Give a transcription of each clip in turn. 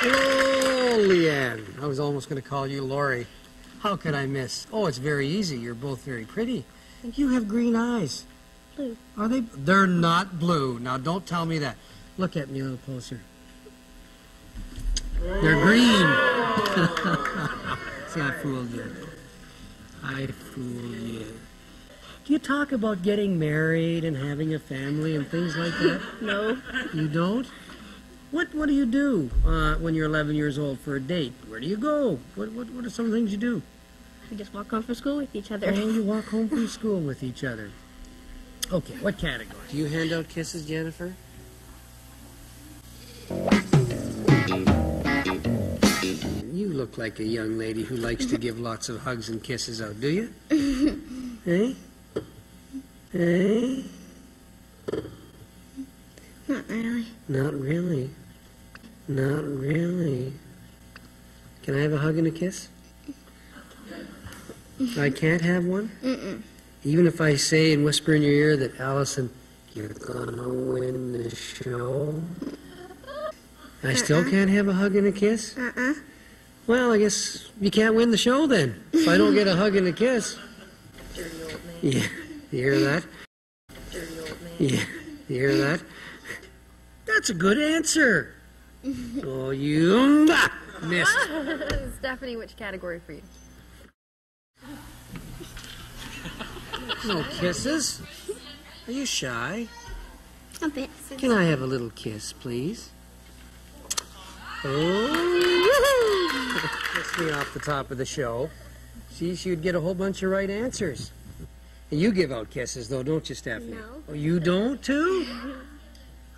Hello, Leanne. I was almost going to call you Lori. How could I miss? Oh, it's very easy. You're both very pretty. You have green eyes. Blue. Are they? They're not blue. Now, don't tell me that. Look at me a little closer. They're green. See, I fooled you. I fooled you. Do you talk about getting married and having a family and things like that? No. You don't? What What do you do uh, when you're 11 years old for a date? Where do you go? What What, what are some things you do? We just walk home from school with each other. Oh, you walk home from school with each other. Okay, what category? Do you hand out kisses, Jennifer? You look like a young lady who likes to give lots of hugs and kisses out, do you? eh? Eh? Not really. Not really. Not really. Can I have a hug and a kiss? I can't have one? Mm-mm. Even if I say and whisper in your ear that Allison, you're gonna win the show. I uh-uh. still can't have a hug and a kiss? Uh-uh. Well, I guess you can't win the show then. If I don't get a hug and a kiss. Dirty old man. Yeah, you hear that? Dirty old man. Yeah, you hear that? That's a good answer. oh, you ah, missed. Stephanie, which category for you? No kisses. Are you shy? A bit. Can I have a little kiss, please? Oh, kiss me off the top of the show. See, she would get a whole bunch of right answers. You give out kisses, though, don't you, Stephanie? No. Oh, you don't, too?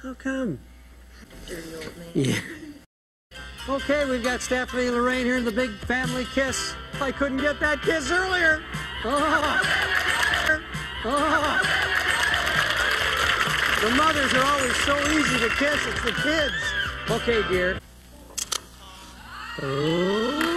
How come? Dirty old man. Yeah. Okay, we've got Stephanie and Lorraine here in the big family kiss. I couldn't get that kiss earlier. Oh. Oh. The mothers are always so easy to kiss. It's the kids. Okay, dear. Oh.